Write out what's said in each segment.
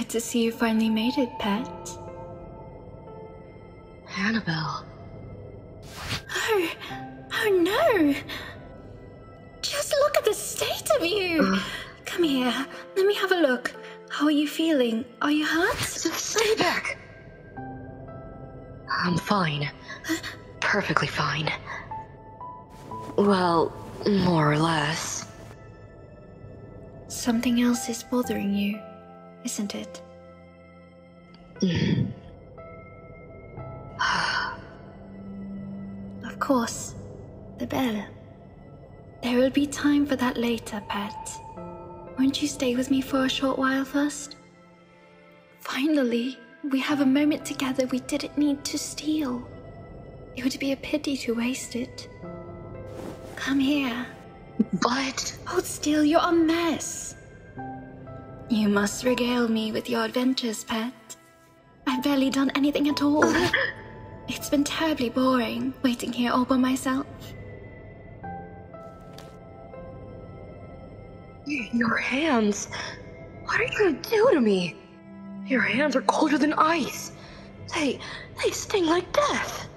Good to see you finally made it, pet. Annabelle. Oh, oh no! Just look at the state of you! Uh. Come here, let me have a look. How are you feeling? Are you hurt? Stay back! I'm fine. Perfectly fine. Well, more or less. Something else is bothering you, isn't it? of course, the bell. There will be time for that later, pet. Won't you stay with me for a short while first? Finally, we have a moment together we didn't need to steal. It would be a pity to waste it. Come here. But Hold still, you're a mess. You must regale me with your adventures, pet. I've barely done anything at all. it's been terribly boring waiting here all by myself. your hands. What are you gonna do to me? Your hands are colder than ice. They they sting like death.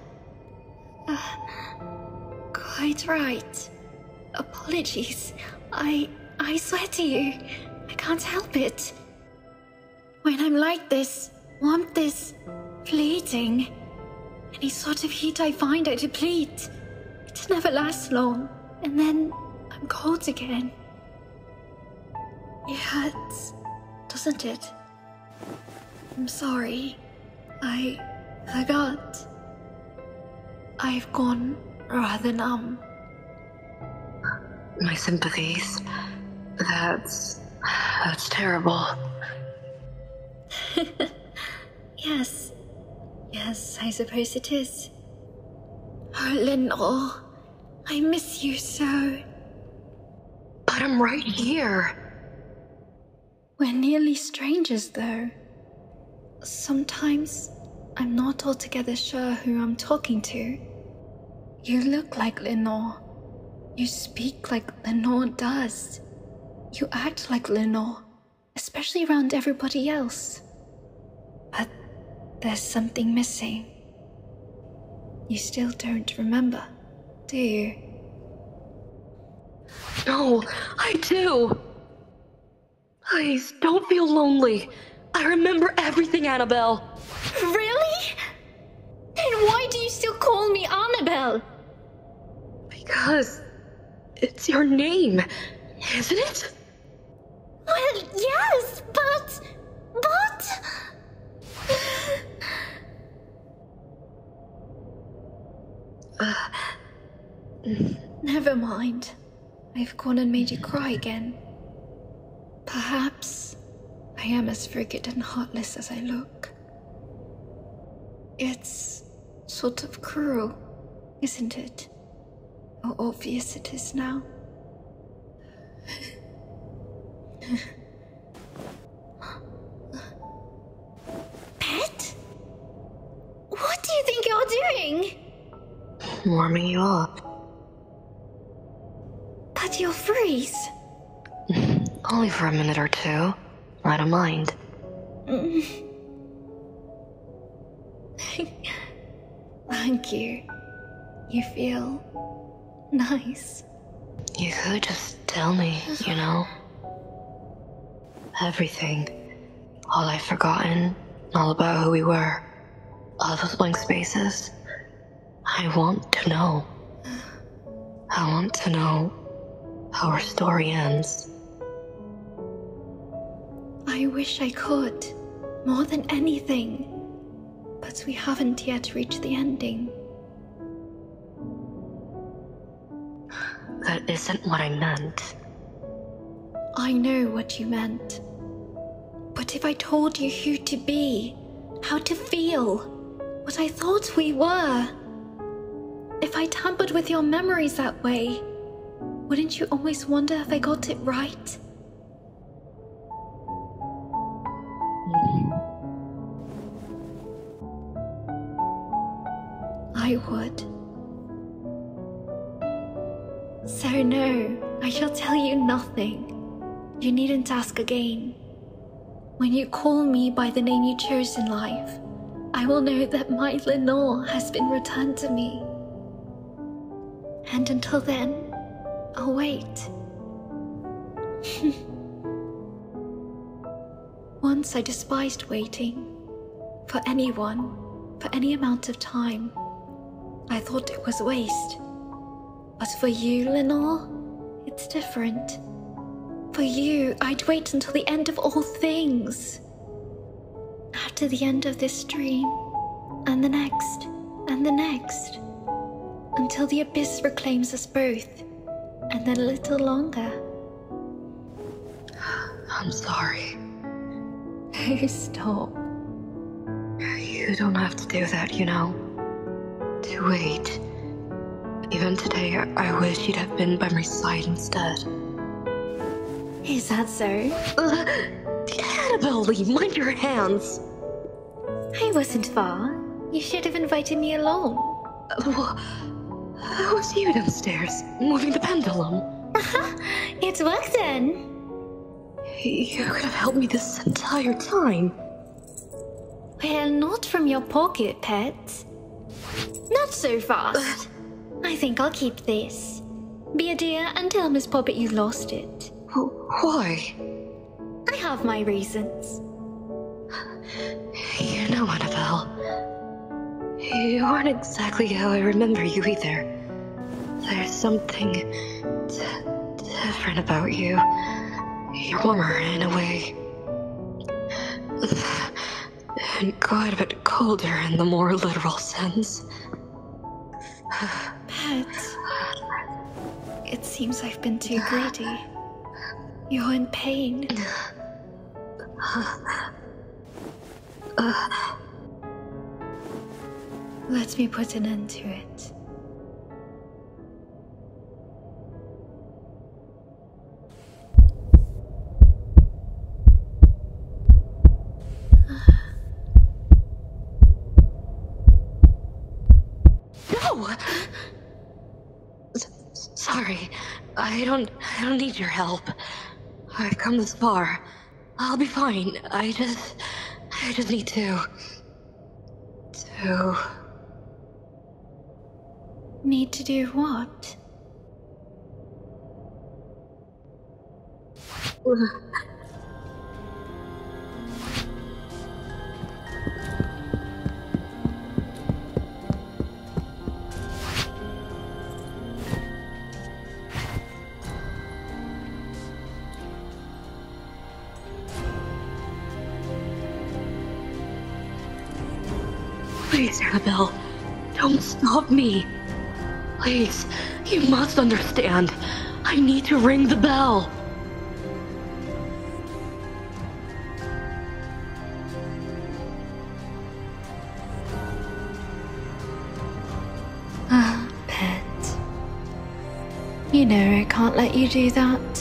Quite right. Apologies. I I swear to you, can't help it. When I'm like this, want this, fleeting, any sort of heat I find I deplete. It never lasts long, and then I'm cold again. It hurts, doesn't it? I'm sorry. I forgot. I've gone rather numb. My sympathies. That's that's terrible. Yes. Yes, I suppose it is. Oh, Lenore. I miss you so. But I'm right here. We're nearly strangers, though. Sometimes I'm not altogether sure who I'm talking to. You look like Lenore. You speak like Lenore does. You act like Lenore, especially around everybody else. But there's something missing. You still don't remember, do you? No, I do. Please, don't feel lonely. I remember everything, Annabelle. Really? Then why do you still call me Annabelle? Because it's your name, isn't it? Well, yes, but. But. Never mind. I've gone and made you cry again. Perhaps I am as frigid and heartless as I look. It's sort of cruel, isn't it? How obvious it is now. Pet? What do you think you're doing? Warming you up. But you'll freeze. Only for a minute or two. I don't mind. Thank you. You feel nice. You could just tell me, you know? Everything. All I've forgotten. All about who we were. All those blank spaces. I want to know. I want to know how our story ends. I wish I could. More than anything. But we haven't yet reached the ending. That isn't what I meant. I know what you meant. If I told you who to be, how to feel, what I thought we were, if I tampered with your memories that way, wouldn't you always wonder if I got it right? I would. So, no, I shall tell you nothing. You needn't ask again. When you call me by the name you chose in life, I will know that my Lenore has been returned to me. And until then, I'll wait. Once I despised waiting. For anyone, for any amount of time. I thought it was waste. But for you, Lenore, it's different. For you, I'd wait until the end of all things. After the end of this dream, and the next, and the next. Until the abyss reclaims us both, and then a little longer. I'm sorry. Oh, stop. You don't have to do that, you know. To wait. Even today, I wish you'd have been by my side instead. Is that so? Uh, Annabelle Lee, mind your hands! I wasn't far. You should have invited me along. Uh, How was you downstairs, moving the pendulum? it's worked then. You could have helped me this entire time. Well, not from your pocket, pet. Not so fast. I think I'll keep this. Be a dear and tell Miss Poppet you've lost it. Wh- Why? I have my reasons. You know, Annabelle. You aren't exactly how I remember you either. There's something different about you. You're warmer in a way. And quite a bit colder in the more literal sense. Pet. It seems I've been too greedy. You're in pain. Let me put an end to it. No! S- sorry. I don't I don't need your help. I've come this far. I'll be fine. I just I just need to to Need to do what? Please, Annabelle, don't stop me. Please, you must understand. I need to ring the bell. Ah, pet. You know I can't let you do that.